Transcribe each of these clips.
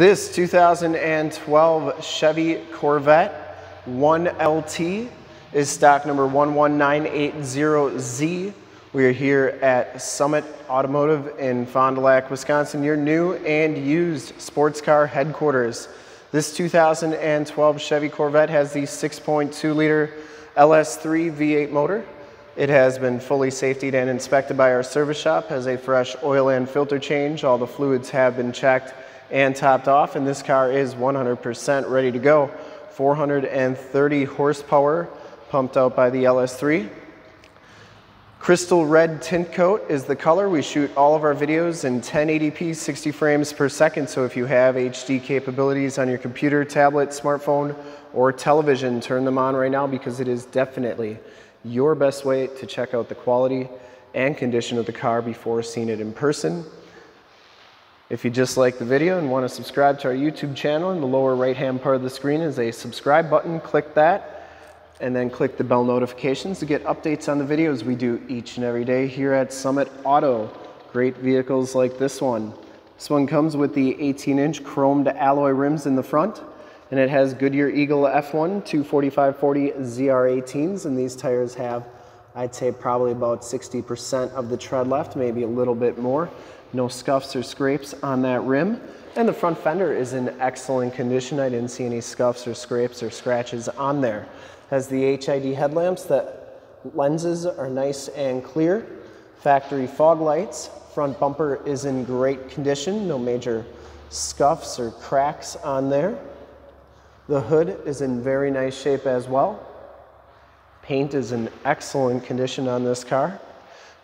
This 2012 Chevy Corvette 1LT is stock number 11980Z. We are here at Summit Automotive in Fond du Lac, Wisconsin, your new and used sports car headquarters. This 2012 Chevy Corvette has the 6.2 liter LS3 V8 motor. It has been fully safetied and inspected by our service shop, has a fresh oil and filter change. All the fluids have been checked and topped off, and this car is 100% ready to go. 430 horsepower pumped out by the LS3. Crystal red tint coat is the color. We shoot all of our videos in 1080p 60 frames per second, so if you have HD capabilities on your computer, tablet, smartphone, or television, turn them on right now because it is definitely your best way to check out the quality and condition of the car before seeing it in person. If you just like the video and want to subscribe to our YouTube channel, in the lower right hand part of the screen is a subscribe button. Click that and then click the bell notifications to get updates on the videos we do each and every day here at Summit Auto. Great vehicles like this one. This one comes with the 18 inch chromed alloy rims in the front and it has Goodyear Eagle F1 24540 ZR18s and these tires have I'd say probably about 60% of the tread left, maybe a little bit more. No scuffs or scrapes on that rim. And the front fender is in excellent condition. I didn't see any scuffs or scrapes or scratches on there has the HID headlamps that lenses are nice and clear. Factory fog lights. Front bumper is in great condition, no major scuffs or cracks on there. The hood is in very nice shape as well. Paint is in excellent condition on this car.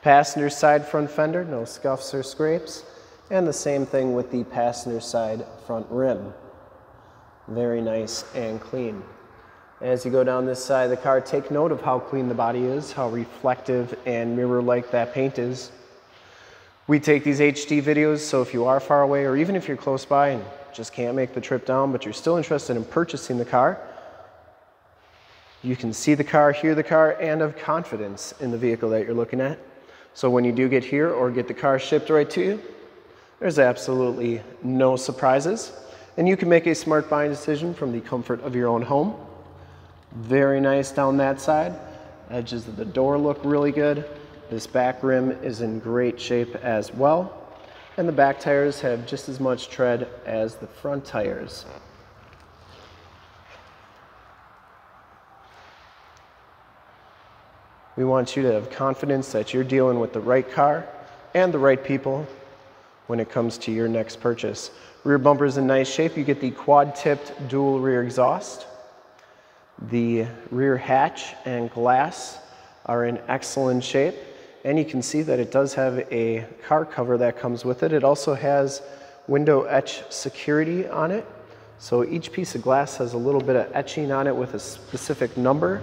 Passenger side front fender, no scuffs or scrapes. And the same thing with the passenger side front rim. Very nice and clean. As you go down this side of the car, take note of how clean the body is, how reflective and mirror-like that paint is. We take these HD videos, so if you are far away or even if you're close by and just can't make the trip down, but you're still interested in purchasing the car, you can see the car, hear the car, and have confidence in the vehicle that you're looking at. So when you do get here or get the car shipped right to you, there's absolutely no surprises. And you can make a smart buying decision from the comfort of your own home. Very nice down that side. Edges of the door look really good. This back rim is in great shape as well. And the back tires have just as much tread as the front tires. We want you to have confidence that you're dealing with the right car and the right people when it comes to your next purchase. Rear bumper is in nice shape. You get the quad-tipped dual rear exhaust. The rear hatch and glass are in excellent shape. And you can see that it does have a car cover that comes with it. It also has window etch security on it. So each piece of glass has a little bit of etching on it with a specific number,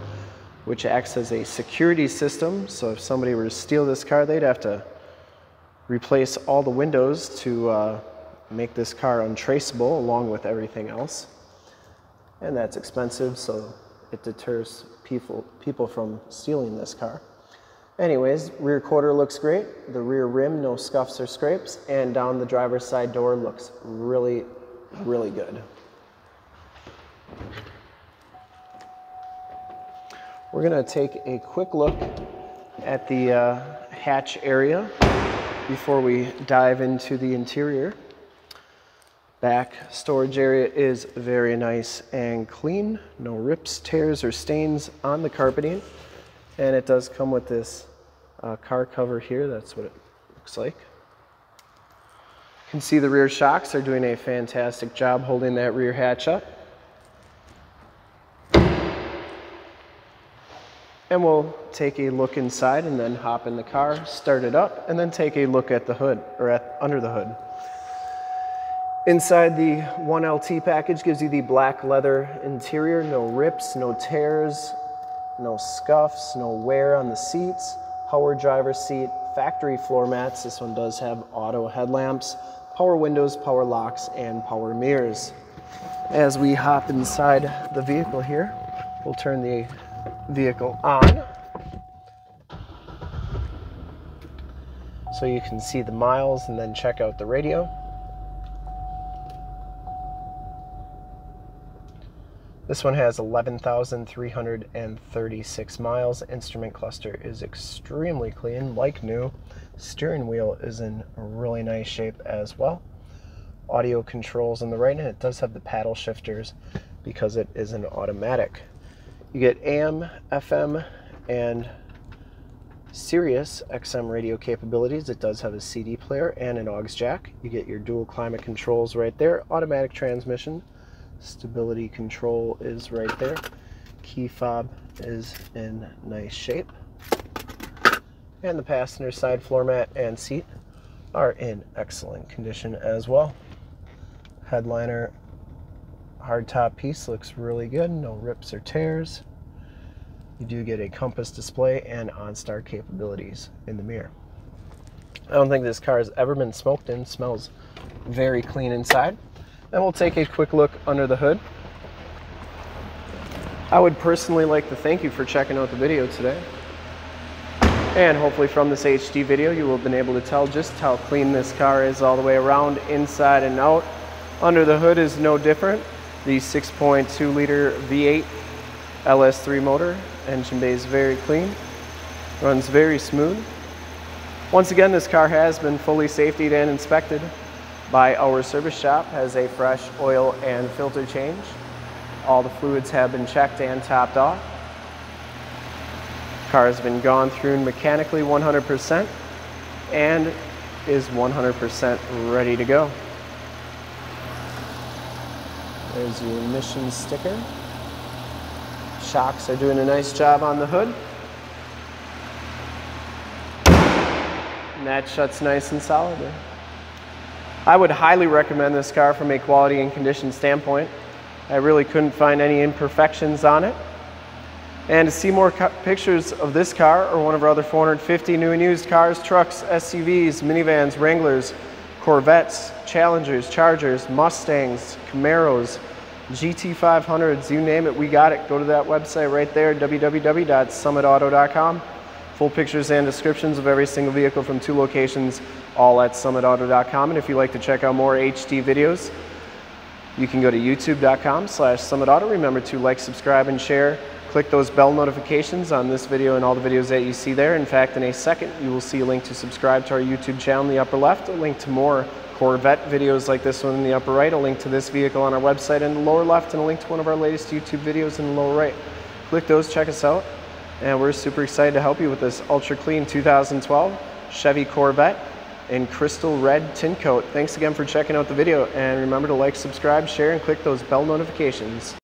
which acts as a security system. So if somebody were to steal this car, they'd have to replace all the windows to uh, make this car untraceable along with everything else. And that's expensive, so it deters people, people from stealing this car. Anyways, rear quarter looks great. The rear rim, no scuffs or scrapes. And down the driver's side door looks really, really good. We're gonna take a quick look at the uh, hatch area before we dive into the interior. Back storage area is very nice and clean. No rips, tears, or stains on the carpeting. And it does come with this uh, car cover here. That's what it looks like. You can see the rear shocks are doing a fantastic job holding that rear hatch up. And we'll take a look inside and then hop in the car, start it up, and then take a look at the hood, or at under the hood. Inside the 1LT package gives you the black leather interior, no rips, no tears, no scuffs, no wear on the seats, power driver seat, factory floor mats. This one does have auto headlamps, power windows, power locks, and power mirrors. As we hop inside the vehicle here, we'll turn the vehicle on. So you can see the miles and then check out the radio. This one has 11,336 miles. Instrument cluster is extremely clean, like new. Steering wheel is in really nice shape as well. Audio controls on the right, and it does have the paddle shifters because it is an automatic. You get AM, FM, and Sirius XM radio capabilities. It does have a CD player and an aux jack. You get your dual climate controls right there. Automatic transmission. Stability control is right there. Key fob is in nice shape. And the passenger side floor mat and seat are in excellent condition as well. Headliner hardtop piece looks really good. No rips or tears. You do get a compass display and OnStar capabilities in the mirror. I don't think this car has ever been smoked in. Smells very clean inside. Then we'll take a quick look under the hood. I would personally like to thank you for checking out the video today. And hopefully from this HD video, you will have been able to tell just how clean this car is all the way around, inside and out. Under the hood is no different. The 6.2 liter V8 LS3 motor Engine bay is very clean, runs very smooth. Once again, this car has been fully safetied and inspected by our service shop, has a fresh oil and filter change. All the fluids have been checked and topped off. Car has been gone through mechanically 100% and is 100% ready to go. There's your emissions sticker. Shocks are doing a nice job on the hood. And that shuts nice and solidly. I would highly recommend this car from a quality and condition standpoint. I really couldn't find any imperfections on it. And to see more pictures of this car or one of our other 450 new and used cars, trucks, SUVs, minivans, Wranglers, Corvettes, Challengers, Chargers, Mustangs, Camaros, GT500s, you name it, we got it. Go to that website right there, www.summitauto.com. Full pictures and descriptions of every single vehicle from two locations, all at summitauto.com. And if you'd like to check out more HD videos, you can go to youtube.com slash summitauto. Remember to like, subscribe, and share. Click those bell notifications on this video and all the videos that you see there. In fact, in a second, you will see a link to subscribe to our YouTube channel in the upper left, a link to more Corvette videos like this one in the upper right, a link to this vehicle on our website in the lower left, and a link to one of our latest YouTube videos in the lower right. Click those, check us out, and we're super excited to help you with this ultra clean 2012 Chevy Corvette in crystal red tint coat. Thanks again for checking out the video, and remember to like, subscribe, share, and click those bell notifications.